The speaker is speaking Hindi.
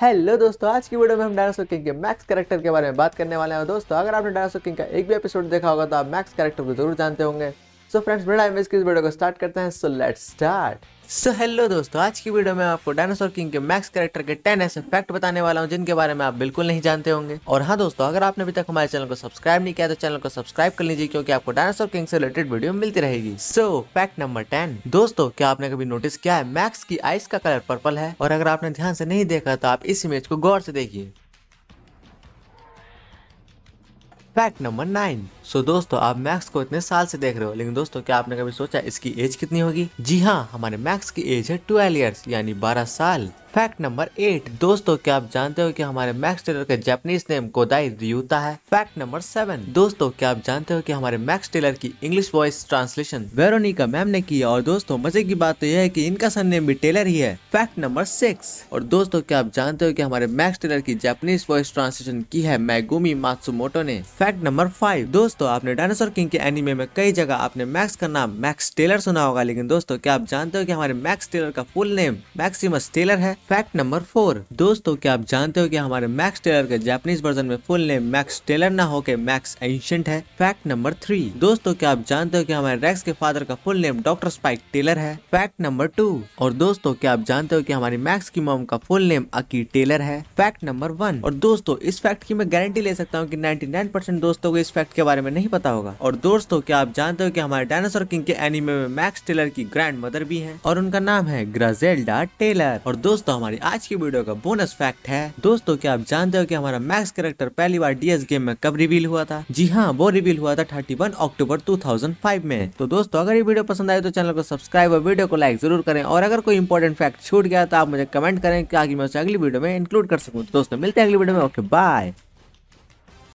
हेलो दोस्तों, आज की वीडियो में हम डायनासोर किंग के मैक्स कैरेक्टर के बारे में बात करने वाले हैं। दोस्तों, अगर आपने डायनासोर किंग का एक भी एपिसोड देखा होगा तो आप मैक्स कैरेक्टर को ज़रूर जानते होंगे। सो फ्रेंड्स बिना इस वीडियो को स्टार्ट करते हैं? So let's start so hello दोस्तों, आज की वीडियो में आपको डायनासोर किंग के मैक्स कैरेक्टर के 10 ऐसे फैक्ट बताने वाला हूँ, जिनके बारे में आप बिल्कुल नहीं जानते होंगे। और हाँ दोस्तों, अगर आपने अभी तक हमारे चैनल को सब्सक्राइब नहीं किया तो चैनल को सब्सक्राइब कर लीजिए, क्योंकि आपको डायनासोर किंग से रिलेटेड वीडियो मिलती रहेगी। सो फैक्ट नंबर टेन दोस्तों, क्या आपने कभी नोटिस किया है मैक्स की आइस का कलर पर्पल है? और अगर आपने ध्यान से नहीं देखा तो आप इस इमेज को गौर से देखिए। Fact number nine so so, दोस्तों आप मैक्स को इतने साल से देख रहे हो लेकिन दोस्तों क्या आपने कभी सोचा इसकी एज कितनी होगी? जी हाँ हमारे मैक्स की एज है ट्वेल्व ईयर्स यानी बारह साल। फैक्ट नंबर एट दोस्तों क्या आप जानते हो कि हमारे मैक्स टेलर का जापानीज नेम कोदाई रियूता है? फैक्ट नंबर सेवन दोस्तों क्या आप जानते हो कि हमारे मैक्स टेलर की English voice translation Veronica ma'am ने की और दोस्तों मज़े की बात तो यह है कि इनका सन नेम भी टेलर ही है। फैक्ट नंबर सिक्स और दोस्तों क्या आप जानते हो कि हमारे मैक्स टेलर की जापानीज वॉइस ट्रांसलेशन की है मैगुमी मात्सुमोटो ने? फैक्ट नंबर फाइव दोस्तों आपने डायनासोर किंग के एनिमे में कई जगह आपने मैक्स का नाम मैक्स टेलर सुना होगा, लेकिन दोस्तों, क्या आप जानते हो कि हमारे मैक्स टेलर का फुल नेम मैक्सिमस टेलर है? फैक्ट नंबर फोर दोस्तों, क्या आप जानते हो कि हमारे मैक्स टेलर के जापानीज वर्जन में फुल नेम मैक्स टेलर ना होके मैक्स एंशंट है? फैक्ट नंबर थ्री दोस्तों, क्या आप जानते हो कि हमारे रेक्स के फादर का full name doctor Spike Taylor है? फैक्ट नंबर टू और दोस्तों, क्या आप जानते हो कि हमारी मैक्स की मॉम का फुल नेम अकी टेलर है? फैक्ट नंबर वन और दोस्तों, इस फैक्ट की मैं गारंटी ले सकता हूँ की नाइन्टी परसेंट दोस्तों को इस फैक्ट के बारे में नहीं पता होगा। और दोस्तों, क्या आप जानते हो कि हमारे डायनासोर किंग के एनिमे में मैक्स टेलर की ग्रैंड मदर भी है? और उनका नाम है ग्राजेल्डा टेलर और दोस्तों, हमारी आज की वीडियो का बोनस फैक्ट है। दोस्तों, क्या आप जानते हो कि हमारा मैक्स कैरेक्टर पहली बार डीएस गेम में कब रिवील हुआ था? जी हाँ वो रिवील हुआ था 31 अक्टूबर 2005 में। तो दोस्तों, अगर ये वीडियो पसंद आए तो चैनल को सब्सक्राइब और वीडियो को लाइक ज़रूर करें। और अगर कोई इंपॉर्टेंट फैक्ट छूट गया तो आप मुझे कमेंट करें ताकि मैं उसे अगली वीडियो में इंक्लूड कर सकूँ। तो दोस्तों, मिलते हैं अगली वीडियो में। Okay bye